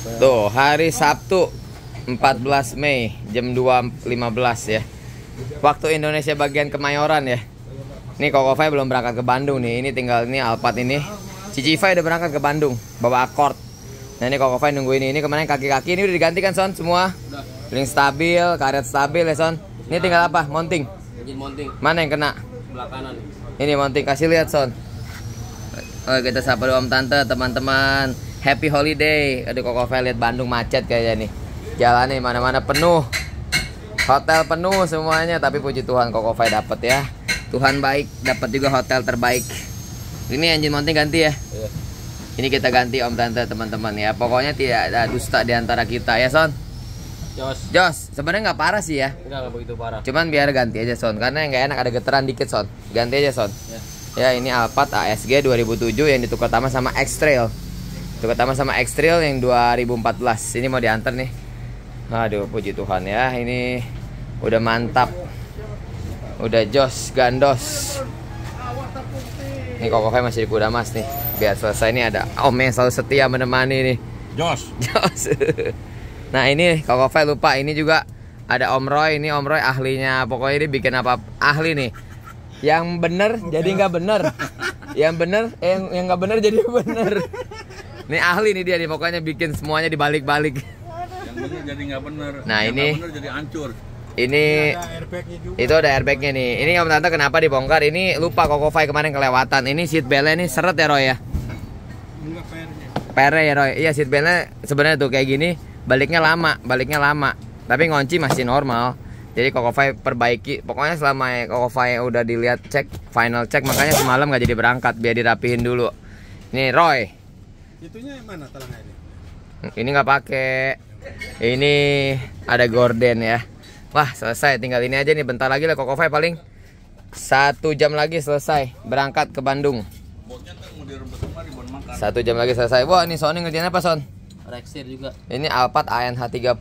Tuh, hari Sabtu 14 Mei jam 2.15 ya. Waktu Indonesia bagian Kemayoran ya. Ini Koko Fai belum berangkat ke Bandung nih. Ini tinggal ini Alphard ini. Cici Fai udah berangkat ke Bandung bawa akord. Nah ini Koko Fai nunggu ini. Ini kemarin kaki-kaki ini udah diganti kan Son semua? Ring stabil, karet stabil ya Son. Ini tinggal apa? Mounting. Mana yang kena? sebelah kanan. Ini mounting kasih lihat Son. Oh kita sapa dulu om tante teman-teman. Happy holiday. Aduh kok lihat Bandung macet kayaknya nih. Jalannya mana-mana penuh. Hotel penuh semuanya tapi puji Tuhan Fai dapat ya. Tuhan baik, dapat juga hotel terbaik. Ini engine mounting ganti ya. Iya. Ini kita ganti om tante teman-teman ya. Pokoknya tidak ada dusta di antara kita ya Son. Jos. Jos, sebenarnya nggak parah sih ya. Enggak enggak begitu parah. Cuman biar ganti aja Son, karena yang nggak enak ada getaran dikit Son. Ganti aja Son. Ya. Ya ini Alphard ASG 2007 yang ditukar tama sama X-Trail. Tukar tama sama X-Trail yang 2014. Ini mau diantar nih. Aduh, puji Tuhan ya. Ini udah mantap. Udah jos, gandos. Ini Koko Fai masih di Kudamas nih. Biar selesai nih ada Om yang selalu setia menemani nih. Jos. Jos. nah ini Koko Fai lupa ini juga ada Om Roy ini Om Roy ahlinya pokoknya ini bikin apa ahli nih yang bener jadi nggak bener yang bener eh, yang yang nggak bener jadi bener ini ahli nih dia nih pokoknya bikin semuanya dibalik-balik. Yang bener jadi nggak bener. Nah, yang ini- bener jadi hancur. ini itu ada airbagnya nih. Ini om tante kenapa dibongkar? Ini lupa Koko Fai kemarin kelewatan. Ini seat beltnya nih seret ya Roy ya? Pere ya Roy. Iya seat beltnya sebenarnya tuh kayak gini baliknya lama, baliknya lama. Tapi ngunci masih normal. Jadi Koko Fai perbaiki. Pokoknya selama Koko Fai udah dilihat cek final cek makanya semalam nggak jadi berangkat. Biar dirapihin dulu. Nih Roy, Itunya yang mana talangnya ini? ini nggak pakai. Ini ada gorden ya. Wah selesai, tinggal ini aja nih. Bentar lagi lah Koko Fai paling satu jam lagi selesai berangkat ke Bandung. Satu jam lagi selesai. Wah ini Sony ngerjain apa Son? Rexir juga. Ini Alphard ANH 30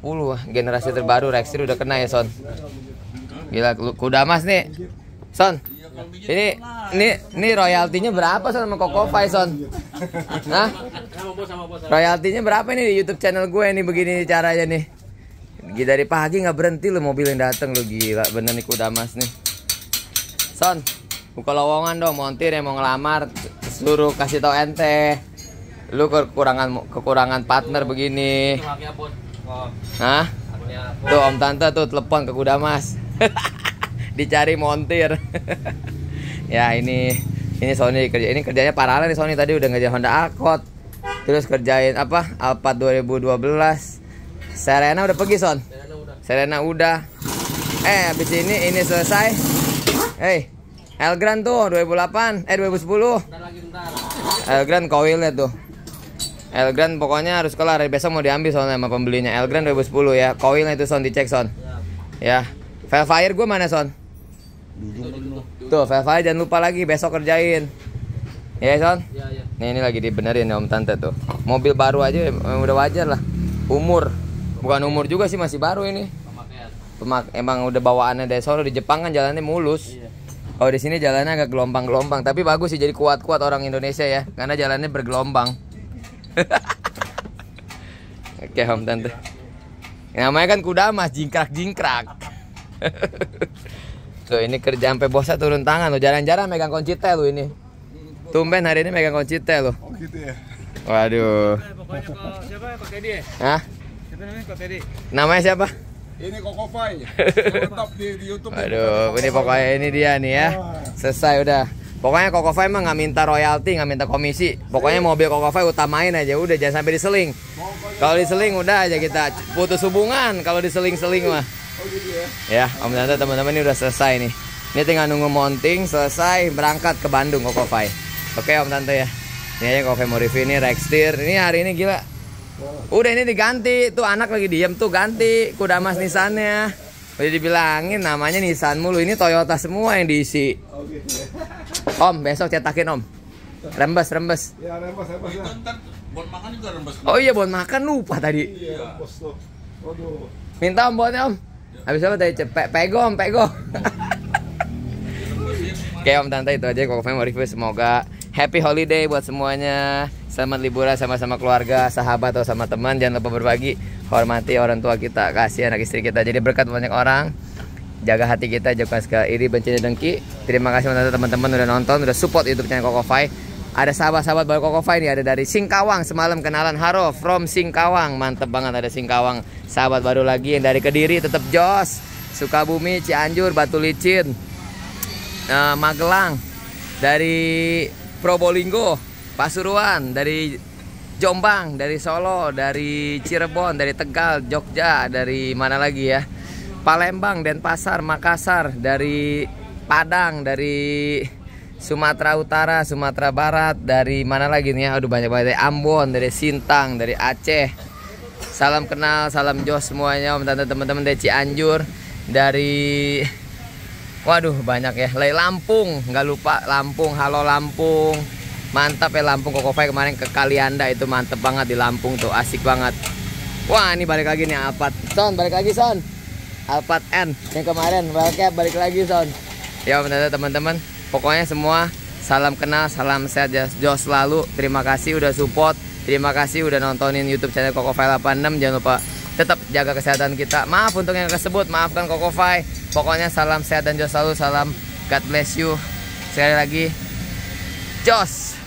generasi terbaru Rexir udah kena ya Son. Gila kuda mas nih. Son. Ini ini ini royaltinya berapa sama Koko Fai Son? Hah? Royaltinya berapa nih di YouTube channel gue nih begini caranya nih. Gila dari pagi nggak berhenti lo mobil yang dateng lo gila bener nih kuda mas nih. Son, buka lowongan dong montir yang mau ngelamar suruh kasih tau ente. Lu kekurangan kekurangan partner begini. Hah? Tuh Om Tante tuh telepon ke Kuda Mas. Dicari montir. ya ini ini Sony kerja ini kerjanya paralel nih Sony tadi udah ngerjain Honda Accord. Terus kerjain apa? Alphard 2012. Serena udah pergi Son. Serena udah. Serena udah. Eh habis ini ini selesai. Hey, Elgrand tuh 2008 eh 2010. Bentar lagi bentar. Elgrand koilnya tuh. Elgrand pokoknya harus kelar. Besok mau diambil soalnya sama pembelinya. Elgrand 2010 ya. Koilnya itu Son dicek Son. Ya. Ya. Velfire gue mana Son? Tuh Velfire jangan lupa lagi besok kerjain. Ya Son. Ya ya. Nih ini lagi dibenerin ya Om Tante tuh. Mobil baru aja em- udah wajar lah. Umur. Bukan umur juga sih masih baru ini. Pemakaian. Pemak emang udah bawaannya dari Solo di Jepang kan jalannya mulus. Iya. Oh di sini jalannya agak gelombang-gelombang, tapi bagus sih jadi kuat-kuat orang Indonesia ya, karena jalannya bergelombang. Oke om tante. Namanya kan kuda mas, jingkrak-jingkrak. Tuh ini kerja sampai bosnya turun tangan lo, jarang-jarang megang kunci T lo ini. Tumben hari ini megang kunci T lo. Oh gitu ya. Waduh. Pokoknya kalau siapa Kok Teddy ya? Hah? Siapa namanya Kok Teddy? Namanya siapa? Ini Koko Fai. Mantap di, di YouTube. Aduh, ini pokoknya ini dia nih ya. Selesai udah. Pokoknya Koko Fai mah nggak minta royalti, nggak minta komisi. Pokoknya mobil Koko Fai utamain aja, udah jangan sampai diseling. Kalau diseling udah aja kita putus hubungan. Kalau diseling-seling mah. Ya, Om Tante teman-teman ini udah selesai nih. Ini tinggal nunggu mounting selesai berangkat ke Bandung Koko Fai. Oke Om Tante ya. Ini aja Koko Fai mau review ini Rextir. Ini hari ini gila. Udah ini diganti, tuh anak lagi diem tuh ganti kuda mas Nissannya. Udah dibilangin namanya Nissan mulu, ini Toyota semua yang diisi. Om, besok cetakin om. Rembes, rembes. Ya ya. itu ntar bon makan juga rembes Oh iya, bon makan lupa tadi. Iya tuh. Minta om buatnya om. Habis apa tadi? Pe pego om, pego. Oke om tante itu aja kok mau review semoga happy holiday buat semuanya. Selamat liburan sama-sama keluarga, sahabat atau sama teman. Jangan lupa berbagi, hormati orang tua kita, kasih anak istri kita. Jadi berkat banyak orang. Jaga hati kita, jauhkan segala iri, benci dan dengki. Terima kasih untuk teman-teman udah nonton, udah support YouTube channel Koko Fai. Ada sahabat-sahabat baru Koko Fai nih, ada dari Singkawang semalam kenalan Haro from Singkawang. Mantep banget ada Singkawang. Sahabat baru lagi yang dari Kediri tetap Jos. Sukabumi, Cianjur, Batu Licin, eh, Magelang, dari Probolinggo, Pasuruan, dari Jombang, dari Solo, dari Cirebon, dari Tegal, Jogja, dari mana lagi ya? Palembang, Denpasar, Makassar, dari Padang, dari Sumatera Utara, Sumatera Barat, dari mana lagi nih ya? Aduh banyak banget dari Ambon, dari Sintang, dari Aceh. Salam kenal, salam jos semuanya, om tante teman-teman dari Cianjur, dari Waduh banyak ya. Lay Lampung, nggak lupa Lampung. Halo Lampung. Mantap ya Lampung Kokofai kemarin ke Kalianda itu mantep banget di Lampung tuh, asik banget. Wah ini balik lagi nih Alphard. Son balik lagi Son. Alphard N yang kemarin Wildcat balik lagi Son. Ya teman-teman. Pokoknya semua salam kenal, salam sehat jos selalu. Terima kasih udah support. Terima kasih udah nontonin YouTube channel Kokofai 86. Jangan lupa tetap jaga kesehatan kita. Maaf untuk yang kesebut, maafkan Kokofai. Pokoknya salam sehat dan jos selalu. Salam God bless you. Sekali lagi, jos.